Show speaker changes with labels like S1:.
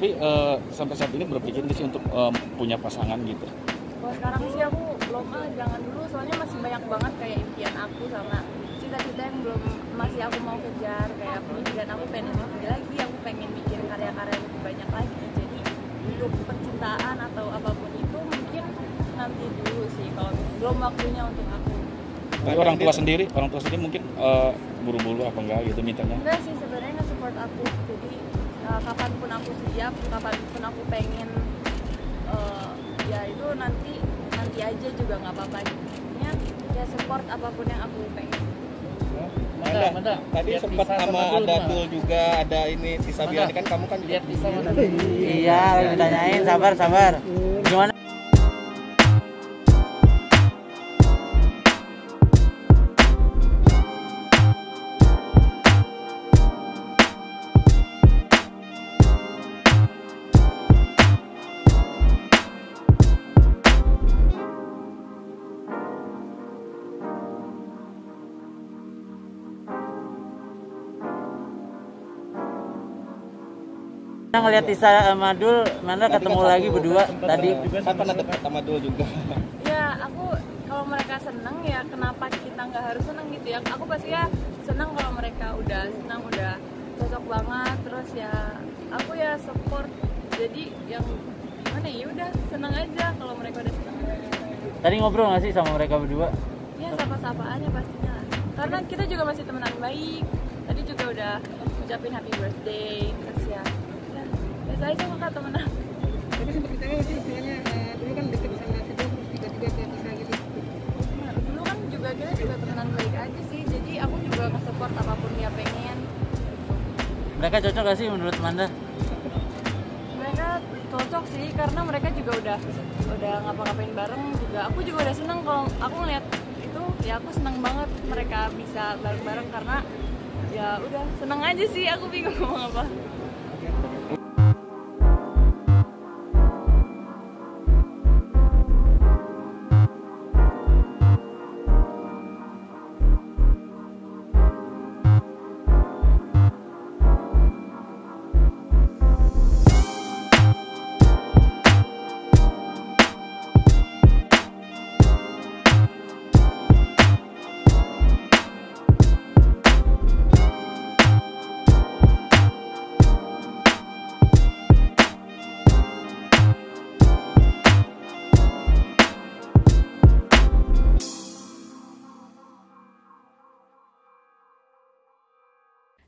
S1: Tapi eh, sampai saat ini berpikir nggak sih untuk eh, punya pasangan gitu?
S2: Kalau sekarang sih aku belum ah jangan dulu. Soalnya masih banyak banget kayak impian aku sama cita-cita yang belum masih aku mau kejar. Kayak pendidikan aku pengen lebih lagi. Aku pengen bikin karya-karya lebih banyak lagi. Jadi untuk percintaan atau apa pun itu mungkin nanti dulu sih. Kalau belum waktunya untuk aku.
S1: Tapi orang tua sendiri, orang tua sendiri mungkin buru-buru apa enggak gitu mintanya?
S2: enggak sih. Sebenarnya nggak support aku uh, kapan pun aku siap kapan pun aku pengen uh, ya itu nanti nanti aja juga nggak apa-apa ya ya support apa pun yang aku pengen
S3: Manda,
S4: Manda,
S3: tadi
S4: lihat
S3: sempat
S4: sama
S3: ada. Dul juga, ada ini Tisa Biani kan kamu kan
S4: lihat Tisa?
S5: Iya, lagi ditanyain, sabar, sabar. Gimana? Nah, ngeliat Tisa sama Dul, mana
S3: Tadi
S5: ketemu
S3: kan
S5: lagi
S3: satu-
S5: berdua tadi.
S3: kan pernah dekat sama Dul juga.
S2: ya aku kalau mereka seneng ya kenapa kita nggak harus seneng gitu ya aku pasti ya seneng kalau mereka udah senang udah cocok banget terus ya aku ya support jadi yang gimana ya udah seneng aja kalau mereka udah seneng
S5: Tadi ngobrol nggak sih sama mereka berdua?
S2: ya sapa-sapaannya pastinya lah. karena kita juga masih temenan baik tadi juga udah ucapin happy birthday terus ya biasa aja kakak temenan
S6: Tapi sempat nggak sih istilahnya eh, dulu kan deket sama si Dul terus tiba-tiba ke Tisa gitu.
S2: Dulu kan juga kita juga temenan baik aja sih jadi aku juga nge-support apa pun dia pengen
S5: Mereka cocok gak sih menurut Manda?
S2: mereka cocok sih karena mereka juga udah udah ngapa-ngapain bareng juga aku juga udah seneng kalau aku ngeliat itu ya aku seneng banget mereka bisa bareng-bareng karena ya udah seneng aja sih aku bingung ngomong apa